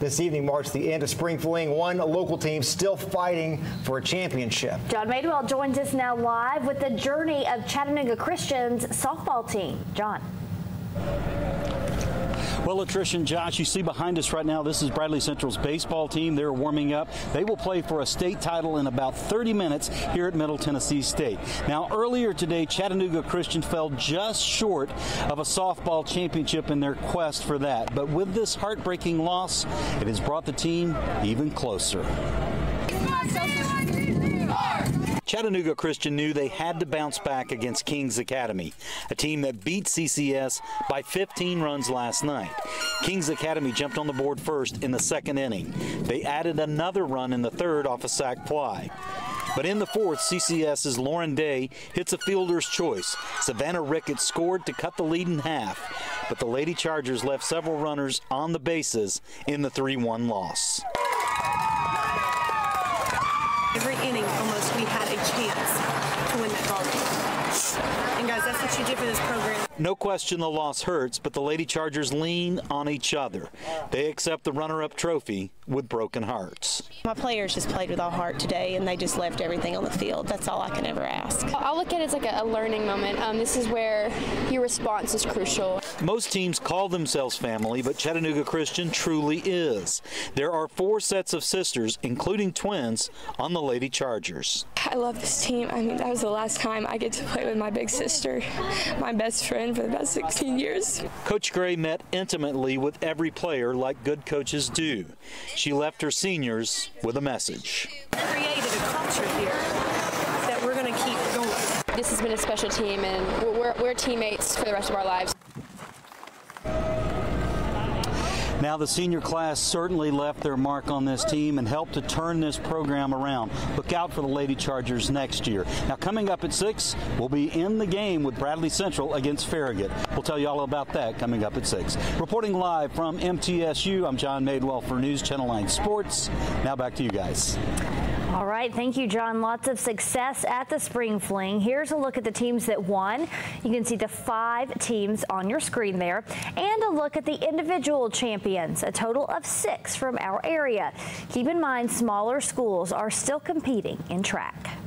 This evening marks the end of spring fling. One local team still fighting for a championship. John Madewell joins us now live with the journey of Chattanooga Christian's softball team. John. Well, attrition, Josh, you see behind us right now, this is Bradley Central's baseball team. They're warming up. They will play for a state title in about 30 minutes here at Middle Tennessee State. Now, earlier today, Chattanooga Christian fell just short of a softball championship in their quest for that. But with this heartbreaking loss, it has brought the team even closer. Chattanooga Christian knew they had to bounce back against Kings Academy, a team that beat CCS by 15 runs last night. Kings Academy jumped on the board first in the second inning. They added another run in the third off a sac fly. But in the fourth, CCS's Lauren Day hits a fielder's choice. Savannah Ricketts scored to cut the lead in half, but the Lady Chargers left several runners on the bases in the 3 1 loss. Every inning, a chance to win that ball game. And guys, that's what you do for this program. No question the loss hurts, but the Lady Chargers lean on each other. They accept the runner-up trophy with broken hearts. My players just played with all heart today, and they just left everything on the field. That's all I can ever ask. I'll look at it as like a, a learning moment. Um, this is where your response is crucial. Most teams call themselves family, but Chattanooga Christian truly is. There are four sets of sisters, including twins, on the Lady Chargers. I love this team. I mean, that was the last time I get to play with my big sister, my best friend for the past 16 years. Coach Gray met intimately with every player like good coaches do. She left her seniors with a message. Created a culture here that we're going to keep going. This has been a special team, and we're, we're teammates for the rest of our lives. Now, the senior class certainly left their mark on this team and helped to turn this program around. Look out for the Lady Chargers next year. Now, coming up at 6, we'll be in the game with Bradley Central against Farragut. We'll tell you all about that coming up at 6. Reporting live from MTSU, I'm John Madewell for News Channel 9 Sports. Now, back to you guys. All right, thank you, John. Lots of success at the Spring Fling. Here's a look at the teams that won. You can see the five teams on your screen there, and a look at the individual champions, a total of six from our area. Keep in mind, smaller schools are still competing in track.